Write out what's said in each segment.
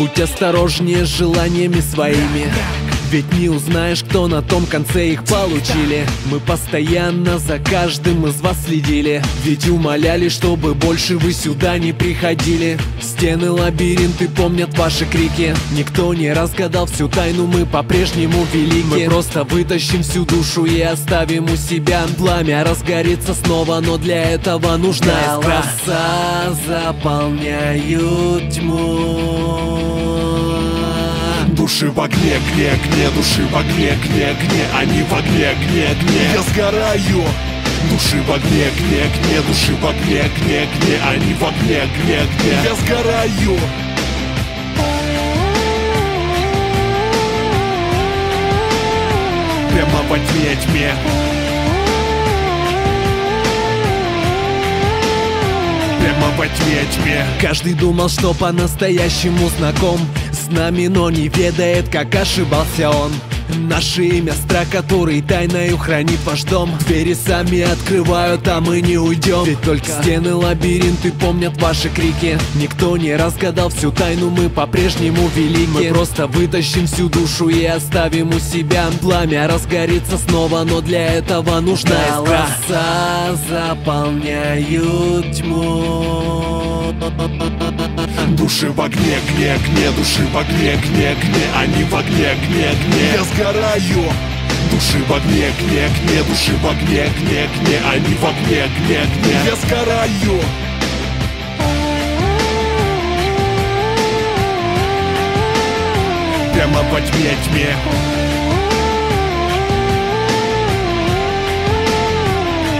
Будь осторожнее с желаниями своими ведь не узнаешь, кто на том конце их получили. Мы постоянно за каждым из вас следили. Ведь умоляли, чтобы больше вы сюда не приходили. Стены лабиринты помнят ваши крики. Никто не разгадал всю тайну, мы по-прежнему велики Мы просто вытащим всю душу и оставим у себя Пламя. Разгорится снова, но для этого нужна искра. заполняют тьму Души в огне, гне, гне, души в огне, гне, гне Они в огне, гне, гне. Я сгораю. Души в огне, гне, гне, души в огне, гне, гне Они в огне, гне, гне. Я сгораю. Прямо во тьме, тьме. Прямо во тьме, тьме. Каждый думал, что по-настоящему знаком нами, но не ведает, как ошибался он. Наше имя страх, который тайною хранит ваш дом. Двери сами открывают, а мы не уйдем. Ведь только стены лабиринты помнят ваши крики. Никто не разгадал всю тайну, мы по-прежнему велики. Мы просто вытащим всю душу и оставим у себя. Пламя разгорится снова, но для этого нужна искра. Голоса заполняют тьму Души в огне, гне, гне, души в огне, гне, гне Они в огне, гне, гне. Я сгораю. Души в огне, гне, гне, души в огне, гне, гне Они в огне, гне, гне. Я сгораю. Прямо во тьме, тьме.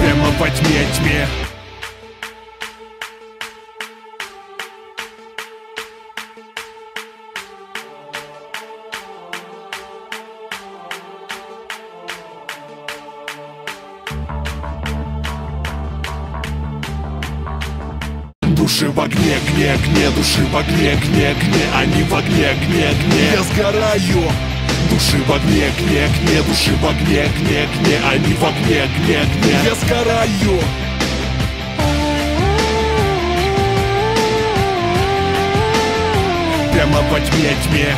Прямо во тьме, тьме Души в огне, гне, гне, души в огне, гне, гне Они в огне, гне, гне. Я сгораю. Души в огне, гне, гне, души в огне, гне, гне Они в огне, гне, гне. Я сгораю. Прямо во тьме, тьме.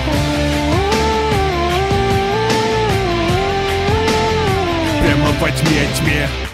Прямо во тьме, тьме